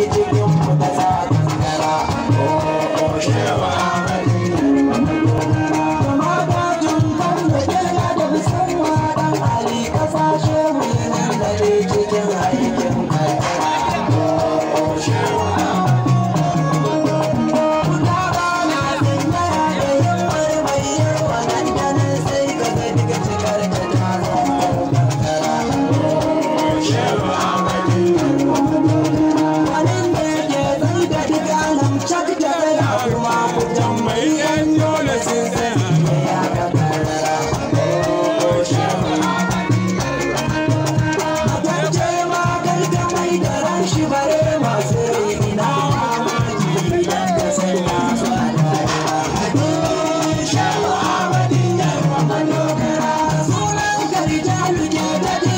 cikin mu da Get ready.